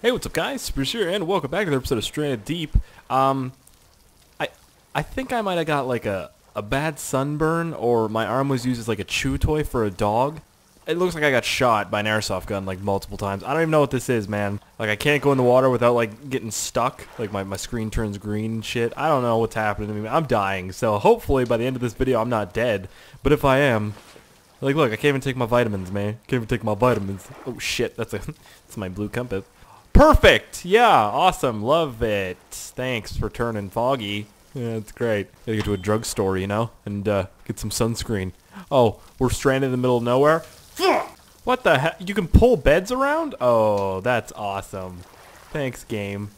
Hey, what's up, guys? Speirs here, and welcome back to another episode of Stranded Deep. Um, I I think I might have got like a a bad sunburn, or my arm was used as like a chew toy for a dog. It looks like I got shot by an airsoft gun like multiple times. I don't even know what this is, man. Like I can't go in the water without like getting stuck. Like my, my screen turns green and shit. I don't know what's happening to me. I'm dying. So hopefully by the end of this video I'm not dead. But if I am, like look, I can't even take my vitamins, man. Can't even take my vitamins. Oh shit, that's a that's my blue compass. Perfect! Yeah, awesome. Love it. Thanks for turning foggy. Yeah, it's great. Gotta get to a drugstore, you know, and uh, get some sunscreen. Oh, we're stranded in the middle of nowhere? What the heck? You can pull beds around? Oh, that's awesome. Thanks, game.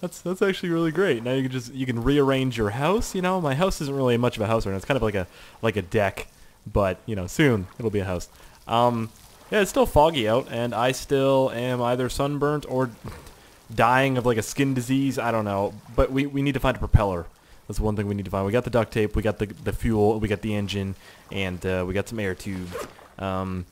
That's that's actually really great. Now you can just you can rearrange your house. You know, my house isn't really much of a house right now. It's kind of like a like a deck, but you know, soon it'll be a house. Um, yeah, it's still foggy out, and I still am either sunburnt or dying of like a skin disease. I don't know, but we we need to find a propeller. That's one thing we need to find. We got the duct tape, we got the the fuel, we got the engine, and uh, we got some air tubes. Um,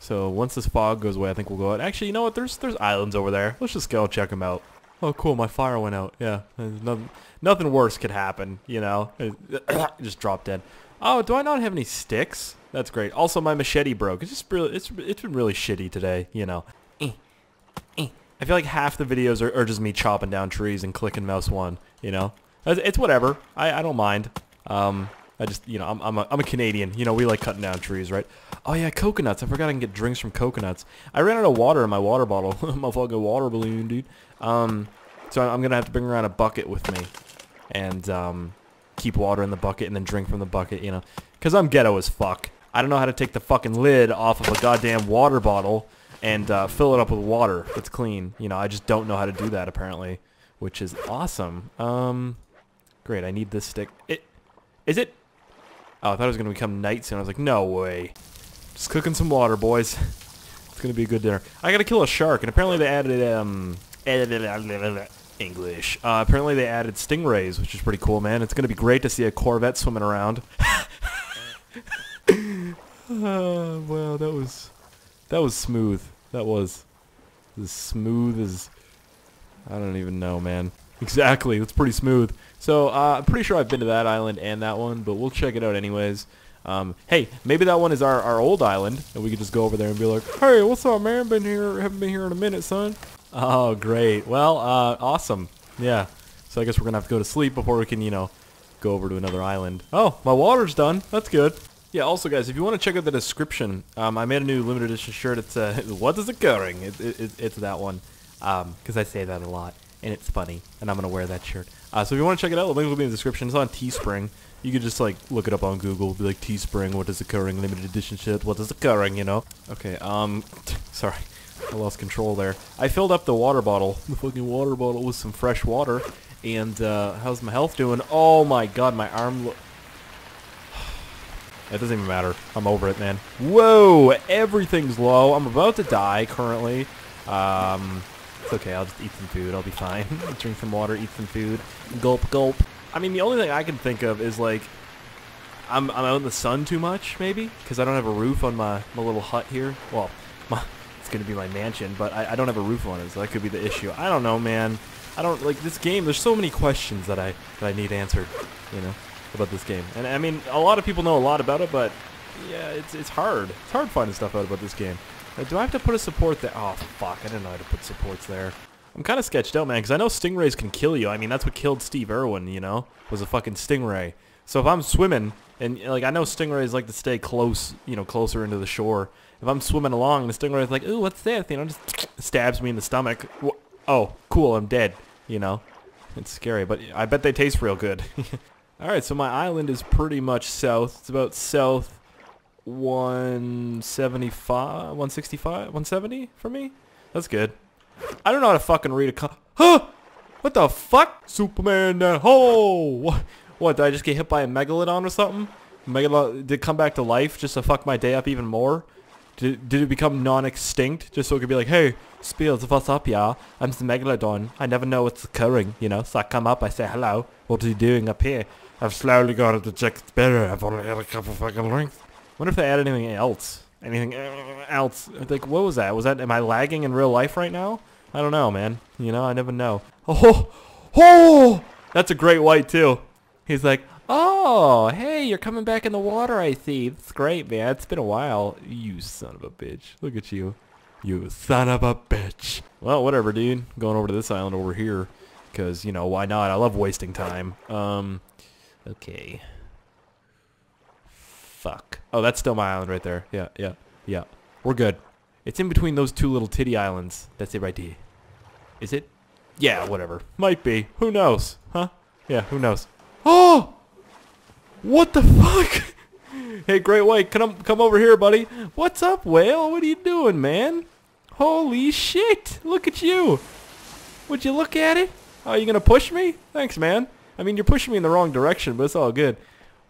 so once this fog goes away, I think we'll go out. Actually, you know what? There's there's islands over there. Let's just go check them out. Oh, cool. My fire went out. Yeah, nothing nothing worse could happen. You know, just drop dead. Oh, do I not have any sticks? That's great. Also, my machete broke. It's just really, it's it's been really shitty today. You know. Eh, eh. I feel like half the videos are, are just me chopping down trees and clicking mouse one. You know, it's whatever. I I don't mind. Um, I just, you know, I'm, I'm, a, I'm a Canadian. You know, we like cutting down trees, right? Oh, yeah, coconuts. I forgot I can get drinks from coconuts. I ran out of water in my water bottle. my fucking water balloon, dude. Um, so I'm going to have to bring around a bucket with me and um, keep water in the bucket and then drink from the bucket, you know. Because I'm ghetto as fuck. I don't know how to take the fucking lid off of a goddamn water bottle and uh, fill it up with water that's clean. You know, I just don't know how to do that, apparently, which is awesome. Um, great, I need this stick. It, is it Oh, I thought it was going to become night soon. I was like, no way. Just cooking some water, boys. it's going to be a good dinner. I got to kill a shark, and apparently they added, um... English. Uh, apparently they added stingrays, which is pretty cool, man. It's going to be great to see a Corvette swimming around. uh, well, that was... That was smooth. That was... As smooth as... I don't even know, man. Exactly. That's pretty smooth. So uh, I'm pretty sure I've been to that island and that one, but we'll check it out anyways. Um, hey, maybe that one is our, our old island, and we could just go over there and be like, hey, what's up, man? Been here, haven't been here in a minute, son. Oh, great. Well, uh, awesome. Yeah. So I guess we're going to have to go to sleep before we can, you know, go over to another island. Oh, my water's done. That's good. Yeah, also, guys, if you want to check out the description, um, I made a new limited edition shirt. It's, uh, what is occurring? It, it, it, it's that one, because um, I say that a lot and it's funny, and I'm gonna wear that shirt. Uh, so if you want to check it out, the link will be in the description. It's on Teespring. You could just like look it up on Google, be like Teespring, what is occurring, limited edition shit, what is occurring, you know? Okay, um, sorry, I lost control there. I filled up the water bottle, the fucking water bottle with some fresh water, and uh, how's my health doing? Oh my god, my arm. It doesn't even matter. I'm over it, man. Whoa! Everything's low. I'm about to die currently. Um, it's okay, I'll just eat some food, I'll be fine. Drink some water, eat some food. Gulp, gulp. I mean, the only thing I can think of is, like, I'm, I'm out in the sun too much, maybe? Because I don't have a roof on my, my little hut here. Well, my, going to be my mansion, but I, I don't have a roof on it, so that could be the issue. I don't know, man. I don't, like, this game, there's so many questions that I, that I need answered, you know, about this game. And, I mean, a lot of people know a lot about it, but, yeah, it's, it's hard. It's hard finding stuff out about this game. Uh, do I have to put a support there? Oh, fuck. I didn't know how to put supports there. I'm kind of sketched out, man, because I know stingrays can kill you. I mean, that's what killed Steve Irwin, you know, was a fucking stingray. So if I'm swimming, and, like, I know stingrays like to stay close, you know, closer into the shore. If I'm swimming along, and the stingray's like, ooh, what's that? You know, just stabs me in the stomach. Oh, cool, I'm dead, you know. It's scary, but I bet they taste real good. Alright, so my island is pretty much south. It's about south 175, 165, 170 for me. That's good. I don't know how to fucking read a co- Huh! What the fuck? Superman that hole! What, did I just get hit by a megalodon or something? Megalodon did it come back to life just to fuck my day up even more? Did, did it become non-extinct just so it could be like, hey, Speirs, what's up, y'all? I'm the Megalodon. I never know what's occurring, you know? So I come up, I say, hello, what are you doing up here? I've slowly got to check better. I've only had a couple fucking drinks wonder if they added anything else. Anything else? Like, what was that? Was that, am I lagging in real life right now? I don't know, man. You know, I never know. Oh, oh, that's a great white too. He's like, oh, hey, you're coming back in the water, I see. It's great, man. It's been a while. You son of a bitch. Look at you. You son of a bitch. Well, whatever, dude. Going over to this island over here. Because, you know, why not? I love wasting time. Um, okay. Fuck. Oh, that's still my island right there. Yeah, yeah, yeah. We're good. It's in between those two little titty islands. That's it right there. Is it? Yeah, whatever. Might be. Who knows? Huh? Yeah, who knows? Oh! What the fuck? hey, Great White, come come over here, buddy. What's up, whale? What are you doing, man? Holy shit! Look at you. Would you look at it? Oh, you gonna push me? Thanks, man. I mean, you're pushing me in the wrong direction, but it's all good.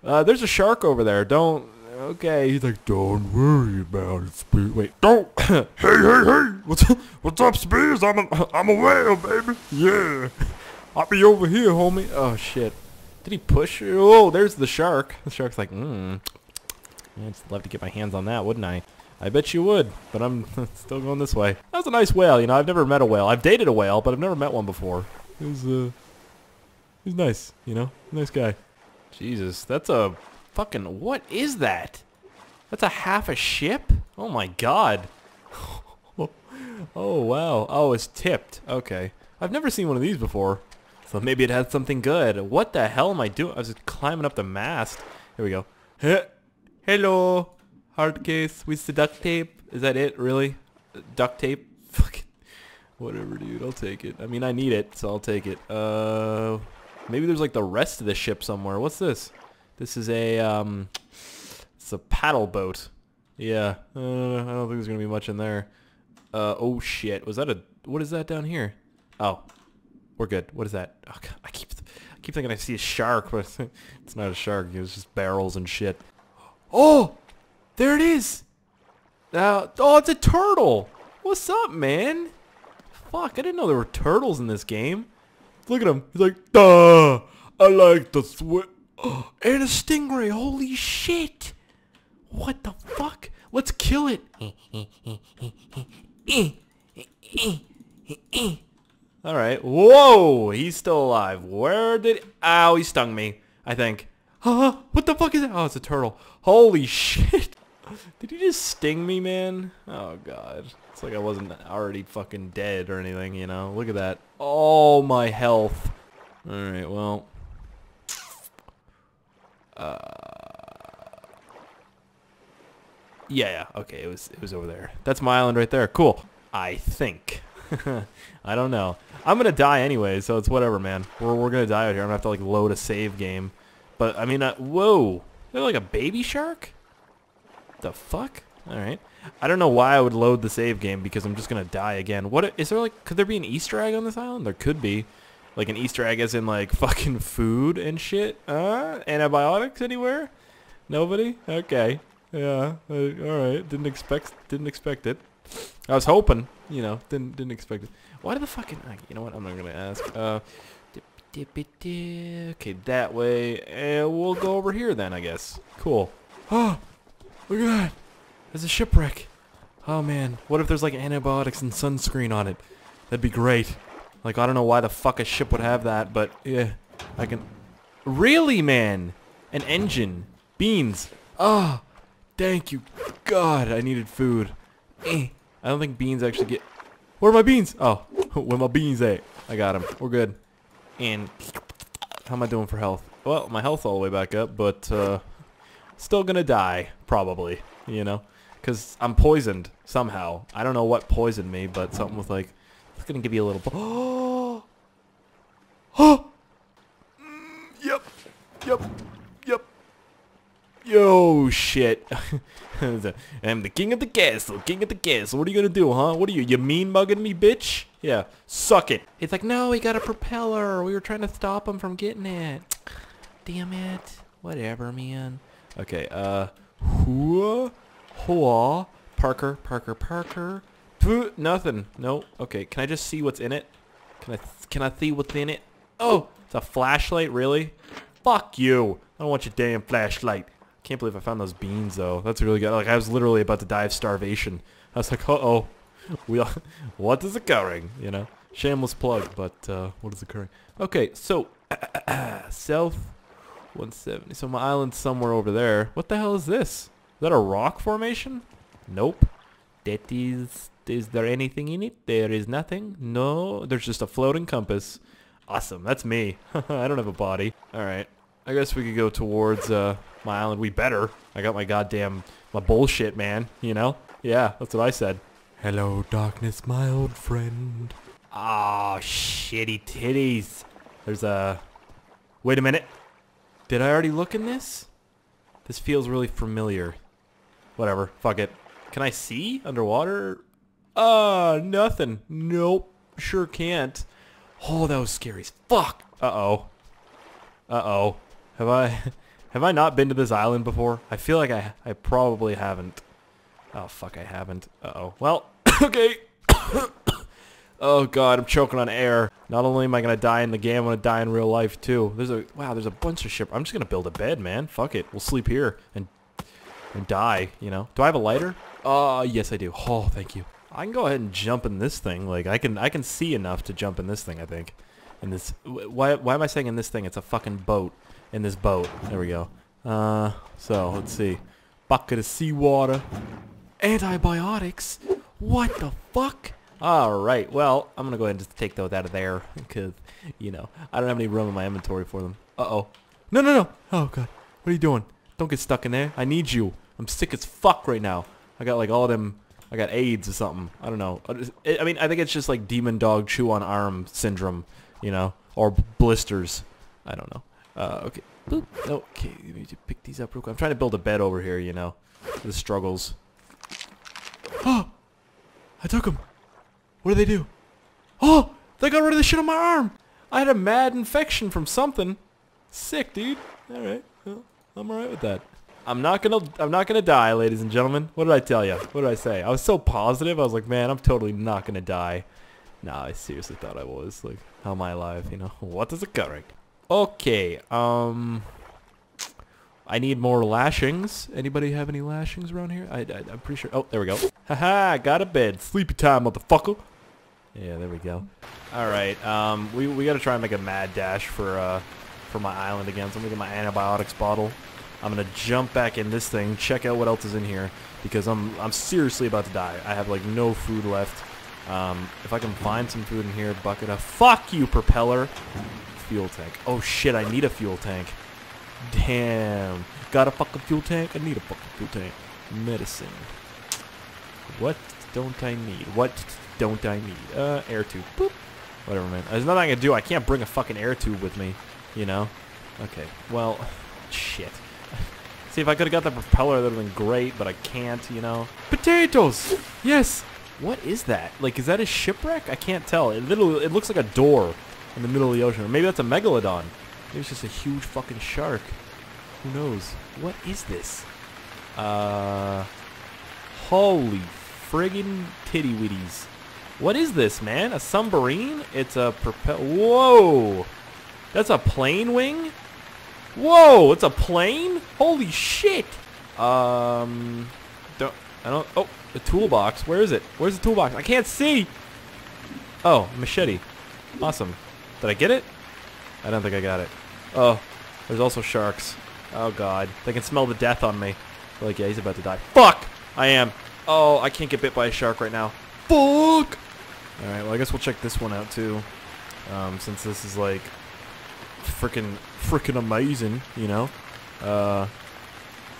Uh, there's a shark over there. Don't. Okay. He's like, don't worry about it, Speed. Wait, don't. hey, hey, hey. What's what's up, Speirs? I'm a I'm a whale, baby. Yeah. I'll be over here, homie. Oh shit. Did he push? Oh, there's the shark. The shark's like, hmm. I'd love to get my hands on that, wouldn't I? I bet you would, but I'm still going this way. That was a nice whale, you know. I've never met a whale. I've dated a whale, but I've never met one before. He's uh, he's nice, you know. Nice guy. Jesus, that's a fucking. What is that? That's a half a ship? Oh my god. oh wow. Oh, it's tipped. Okay. I've never seen one of these before. So maybe it had something good. What the hell am I doing? I was just climbing up the mast. Here we go. Hello. Hard case with the duct tape. Is that it, really? Duct tape? Fucking whatever, dude. I'll take it. I mean, I need it, so I'll take it. Uh, maybe there's like the rest of the ship somewhere. What's this? This is a um, it's a paddle boat. Yeah. Uh, I don't think there's gonna be much in there. Uh, oh shit. Was that a? What is that down here? Oh, we're good. What is that? Oh, God, I keep I keep thinking I see a shark, but it's not a shark. It's just barrels and shit. Oh, there it is. Uh, oh, it's a turtle. What's up, man? Fuck, I didn't know there were turtles in this game. Look at him. He's like, duh. I like the swim. Oh, and a stingray. Holy shit. What the fuck? Let's kill it. All right. Whoa, he's still alive. Where did... Ow, he stung me, I think. Huh? What the fuck is that? Oh, it's a turtle. Holy shit. Did he just sting me, man? Oh, God. It's like I wasn't already fucking dead or anything, you know? Look at that. Oh, my health. Alright, well. Uh, yeah, yeah, okay, it was it was over there. That's my island right there. Cool. I think. I don't know. I'm gonna die anyway, so it's whatever, man. We're we're gonna die out here. I'm gonna have to like load a save game. But I mean, uh, whoa, they're like a baby shark. The fuck? All right. I don't know why I would load the save game because I'm just gonna die again. What is there like? Could there be an Easter egg on this island? There could be. Like an Easter egg as in like fucking food and shit? Uh, antibiotics anywhere? Nobody? Okay. Yeah. Uh, all right. Didn't expect. Didn't expect it. I was hoping. You know. Didn't didn't expect it. Why did the fucking? You know what? I'm not gonna ask. Uh. Okay, that way, and we'll go over here then, I guess. Cool. Oh, look at that. There's a shipwreck. Oh man, what if there's like antibiotics and sunscreen on it? That'd be great. Like, I don't know why the fuck a ship would have that, but yeah, I can... Really, man? An engine. Beans. Oh, thank you. God, I needed food. Eh. I don't think beans actually get... Where are my beans? Oh, where my beans at? I got them. We're good. And how am I doing for health? Well, my health all the way back up, but uh, still gonna die, probably, you know? Because I'm poisoned somehow. I don't know what poisoned me, but something with like... It's gonna give you a little... shit. I'm the king of the castle, king of the castle. What are you gonna do, huh? What are you, you mean mugging me, bitch? Yeah, suck it. It's like, no, he got a propeller. We were trying to stop him from getting it. Damn it. Whatever, man. Okay, uh, hua, hua, Parker, Parker, Parker. Nothing. No. Okay, can I just see what's in it? Can I, can I see what's in it? Oh, it's a flashlight, really? Fuck you. I don't want your damn flashlight. Can't believe I found those beans, though. That's really good. Like, I was literally about to die of starvation. I was like, uh-oh. we are, what is occurring? You know, shameless plug, but uh, what is occurring? Okay, so south 170. So my island's somewhere over there. What the hell is this? Is that a rock formation? Nope. That is. Is there anything in it? There is nothing. No, there's just a floating compass. Awesome. That's me. I don't have a body. All right. I guess we could go towards uh, my island. We better. I got my goddamn my bullshit, man. You know? Yeah, that's what I said. Hello, darkness, my old friend. Ah, shitty titties. There's a... Wait a minute. Did I already look in this? This feels really familiar. Whatever. Fuck it. Can I see underwater? Uh, nothing. Nope. Sure can't. Oh, that was scary as fuck. Uh-oh. Uh-oh. Have I... Have I not been to this island before? I feel like I, I probably haven't. Oh, fuck, I haven't. Uh-oh. Well, okay. oh, God, I'm choking on air. Not only am I going to die in the game, I'm to die in real life, too. There's a... Wow, there's a bunch of ship... I'm just going to build a bed, man. Fuck it. We'll sleep here and, and die, you know. Do I have a lighter? Uh, yes, I do. Oh, thank you. I can go ahead and jump in this thing. Like, I can I can see enough to jump in this thing, I think. In this... Why, why am I saying in this thing? It's a fucking boat in this boat. There we go. Uh, so let's see. Bucket of seawater. Antibiotics. What the fuck? All right. Well, I'm gonna go ahead and just take those out of there because, you know, I don't have any room in my inventory for them. Uh oh. No, no, no. Oh god. What are you doing? Don't get stuck in there. I need you. I'm sick as fuck right now. I got like all them. I got AIDS or something. I don't know. I mean, I think it's just like demon dog chew on arm syndrome, you know, or blisters. I don't know. Uh, okay. Boop. Okay, let me pick these up real quick. I'm trying to build a bed over here, you know. The struggles. Oh! I took them. What did they do? Oh! They got rid of the shit on my arm! I had a mad infection from something. Sick, dude. Alright. Well, I'm alright with that. I'm not gonna I'm not gonna die, ladies and gentlemen. What did I tell you? What did I say? I was so positive. I was like, man, I'm totally not gonna die. Nah, I seriously thought I was. Like, how am I alive? You know, what is occurring? Okay, um... I need more lashings. Anybody have any lashings around here? I, I, am pretty sure... Oh, there we go. Haha, got a bed. Sleepy time, motherfucker. Yeah, there we go. Alright, um, we, we gotta try and make a mad dash for, uh, for my island again. So I'm gonna get my antibiotics bottle. I'm gonna jump back in this thing, check out what else is in here, because I'm, I'm seriously about to die. I have, like, no food left. Um, if I can find some food in here, bucket of... Fuck you, propeller! Fuel tank. Oh shit, I need a fuel tank. Damn. Got a fucking fuel tank? I need a fucking fuel tank. Medicine. What don't I need? What don't I need? Uh, air tube. Boop. Whatever, man. There's nothing I can do. I can't bring a fucking air tube with me. You know? Okay. Well, shit. See, if I could have got the propeller, that would have been great, but I can't, you know? Potatoes! Yes! What is that? Like, is that a shipwreck? I can't tell. It literally, it looks like a door in the middle of the ocean. Or maybe that's a megalodon. Maybe it's just a huge fucking shark. Who knows? What is this? Uh, holy friggin' titty witties. What is this, man? A submarine? It's a propel. Whoa! That's a plane wing? Whoa! It's a plane? Holy shit! Um, don't I don't. Oh, the toolbox. Where is it? Where's the toolbox? I can't see. Oh, machete. Awesome. Did I get it? I don't think I got it. Oh, there's also sharks. Oh god. They can smell the death on me. Like, yeah, he's about to die. Fuck! I am. Oh, I can't get bit by a shark right now. Fuck! Alright, well, I guess we'll check this one out, too. Um, since this is, like, freaking, freaking amazing, you know? Uh,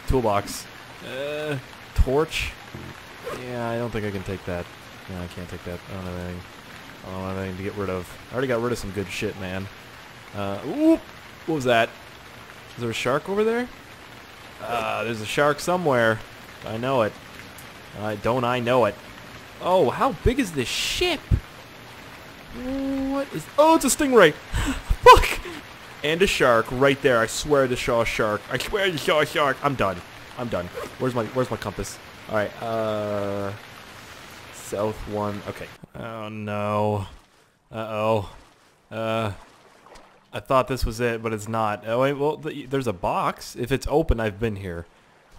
toolbox. Uh, torch? Yeah, I don't think I can take that. No, I can't take that. I don't have anything. I don't to get rid of. I already got rid of some good shit, man. Uh, ooh, what was that? Is there a shark over there? Uh, there's a shark somewhere. I know it. Uh, don't I know it? Oh, how big is this ship? What is... Oh, it's a stingray. Fuck! And a shark right there. I swear to saw a shark. I swear to saw a shark. I'm done. I'm done. Where's my Where's my compass? All right. Uh south one. Okay. Oh, no. Uh-oh. Uh, I thought this was it, but it's not. Oh, wait, well, the, there's a box. If it's open, I've been here.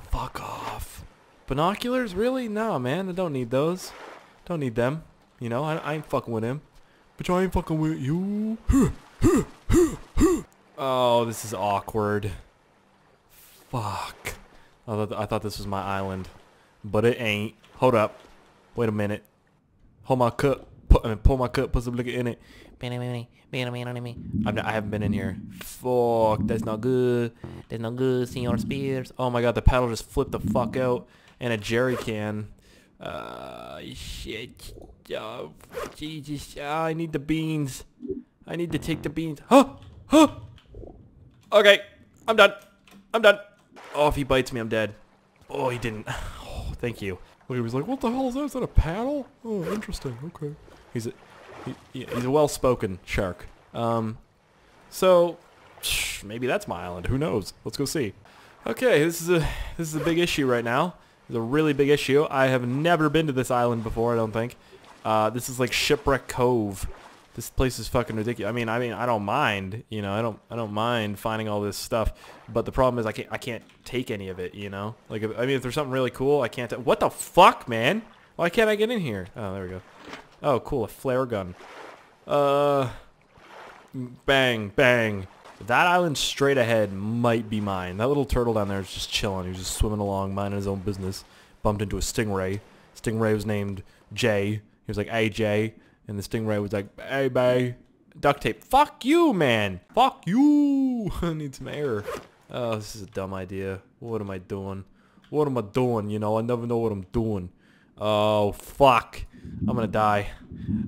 Fuck off. Binoculars? Really? No, man. I don't need those. Don't need them. You know, I, I ain't fucking with him. But I ain't fucking with you. oh, this is awkward. Fuck. I thought, I thought this was my island. But it ain't. Hold up. Wait a minute. Hold my cup. Put, I mean, pull my cup. Put some liquor in it. Not, I haven't been in here. Fuck. That's not good. That's not good, Senor Speirs. Oh my god, the paddle just flipped the fuck out. And a jerry can. Uh, shit. Oh, Jesus. Oh, I need the beans. I need to take the beans. Huh? Huh? Okay. I'm done. I'm done. Oh, if he bites me, I'm dead. Oh, he didn't. Oh, thank you. Look, he was like, what the hell is that? Is that a paddle? Oh, interesting. Okay. He's a, he, he's a well-spoken shark. Um, so, maybe that's my island. Who knows? Let's go see. Okay, this is a this is a big issue right now. It's a really big issue. I have never been to this island before. I don't think. Uh, this is like Shipwreck Cove. This place is fucking ridiculous. I mean, I mean, I don't mind. You know, I don't, I don't mind finding all this stuff. But the problem is, I can't, I can't take any of it. You know, like, if, I mean, if there's something really cool, I can't. What the fuck, man? Why can't I get in here? Oh, there we go. Oh, cool, a flare gun. Uh, bang, bang. That island straight ahead might be mine. That little turtle down there is just chilling. He's just swimming along, minding his own business. Bumped into a stingray. Stingray was named Jay. He was like, hey, Jay. And the stingray was like, hey, bay. Duct tape. Fuck you, man. Fuck you. I need some air. Oh, this is a dumb idea. What am I doing? What am I doing? You know, I never know what I'm doing. Oh, fuck. I'm gonna die.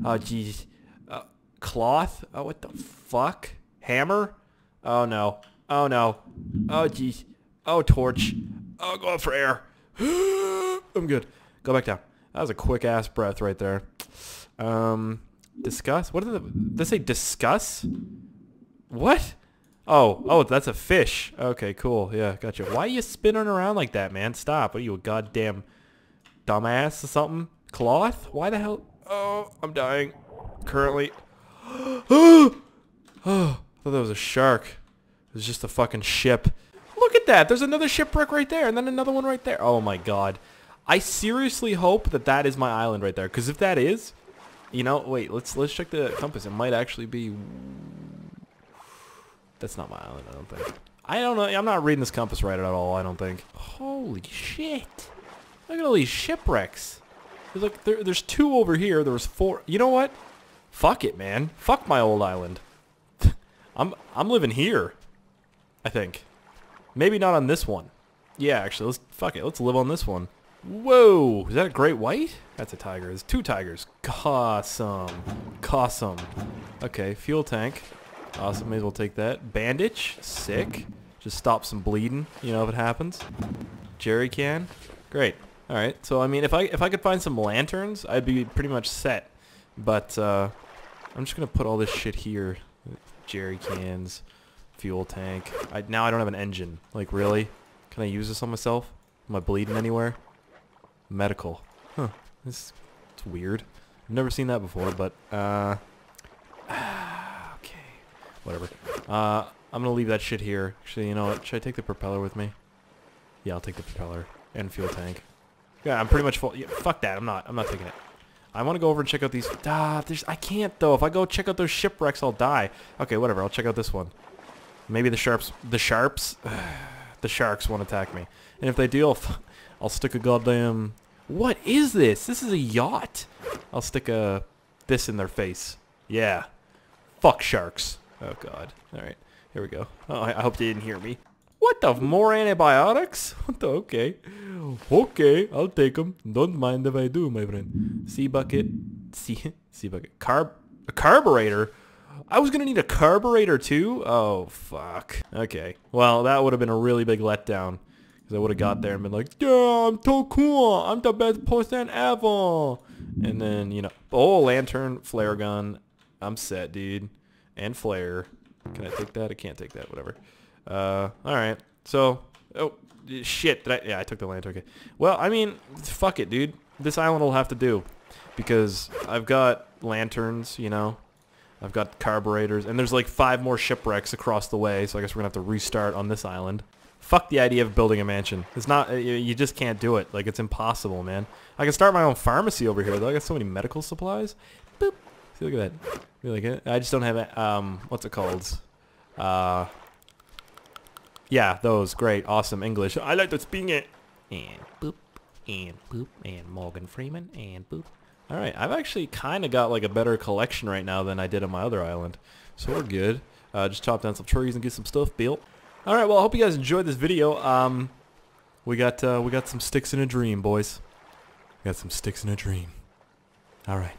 Oh, jeez. Uh, cloth? Oh, what the fuck? Hammer? Oh, no. Oh, no. Oh, jeez. Oh, torch. Oh, go up for air. I'm good. Go back down. That was a quick-ass breath right there. Um, discuss? What did they say discuss? What? Oh, oh, that's a fish. Okay, cool. Yeah, gotcha. Why are you spinning around like that, man? Stop. Are you, a goddamn dumbass or something? Cloth? Why the hell? Oh, I'm dying. Currently. oh, I thought that was a shark. It was just a fucking ship. Look at that. There's another shipwreck right there, and then another one right there. Oh my god. I seriously hope that that is my island right there, because if that is, you know, wait, let's let's check the compass. It might actually be. That's not my island. I don't think. I don't know. I'm not reading this compass right at all. I don't think. Holy shit! Look at all these shipwrecks. Look, there, there's two over here. There was four. You know what? Fuck it, man. Fuck my old island. I'm I'm living here. I think. Maybe not on this one. Yeah, actually, let's fuck it. Let's live on this one. Whoa! Is that a great white? That's a tiger. There's two tigers. Awesome. Awesome. Okay, fuel tank. Awesome. May as well take that. Bandage. Sick. Just stop some bleeding. You know if it happens. Jerry can. Great. All right. So I mean, if I if I could find some lanterns, I'd be pretty much set. But uh, I'm just gonna put all this shit here. Jerry cans, fuel tank. I, now I don't have an engine. Like really? Can I use this on myself? Am I bleeding anywhere? Medical. Huh. This it's weird. I've never seen that before, but uh okay. Whatever. Uh I'm gonna leave that shit here. Actually, you know what? Should I take the propeller with me? Yeah, I'll take the propeller and fuel tank. Yeah, I'm pretty much full. Yeah, fuck that. I'm not. I'm not taking it. I want to go over and check out these. Ah, there's. I can't though. If I go check out those shipwrecks, I'll die. Okay, whatever. I'll check out this one. Maybe the sharps. The sharps. the sharks won't attack me. And if they do, I'll, I'll stick a goddamn... What is this? This is a yacht. I'll stick a... This in their face. Yeah. Fuck sharks. Oh, God. All right. Here we go. Oh, I, I hope they didn't hear me. What the? More antibiotics? What the? Okay. Okay, I'll take them. Don't mind if I do, my friend. Sea bucket. Sea, sea bucket. Carb... A carburetor? I was going to need a carburetor too? Oh, fuck. Okay. Well, that would have been a really big letdown. Because I would have got there and been like, yeah, I'm so cool. I'm the best person ever. And then, you know, oh, lantern, flare gun. I'm set, dude. And flare. Can I take that? I can't take that. Whatever. Uh, all right. So, oh, shit. Did I? Yeah, I took the lantern. Okay. Well, I mean, fuck it, dude. This island will have to do. Because I've got lanterns, you know. I've got carburetors. And there's like five more shipwrecks across the way. So I guess we're going to have to restart on this island. Fuck the idea of building a mansion. It's not. You just can't do it. Like it's impossible, man. I can start my own pharmacy over here though. I got so many medical supplies. Boop. See, look at that. Really good. I just don't have. Um, what's it called? Uh. Yeah, those. Great. Awesome. English. I like to speak it. And boop. And boop. And Morgan Freeman. And boop. All right. I've actually kind of got like a better collection right now than I did on my other island. So we're good. Uh, just chop down some trees and get some stuff built. All right. Well, I hope you guys enjoyed this video. Um, we got uh, we got some sticks in a dream, boys. We got some sticks in a dream. All right.